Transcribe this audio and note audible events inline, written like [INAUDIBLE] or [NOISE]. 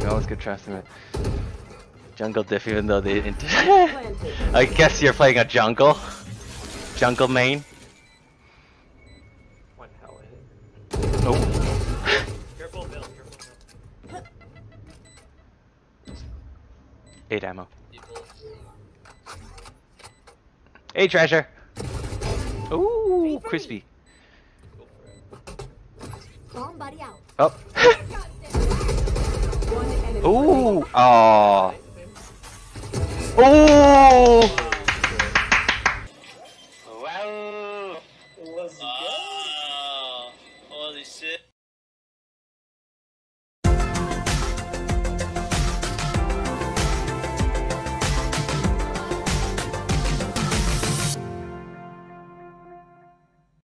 You always could trust him. Jungle diff, even though they didn't. [LAUGHS] I guess you're playing a jungle. Jungle main. One hell hit. Oh. Careful, Bill. Careful, Bill. Eight ammo. People. Hey, treasure. Ooh, crispy. Go. Bomb buddy out. Oh. [LAUGHS] One enemy. Ooh. Oh. Ooh. Wow. Let's Oh, holy shit.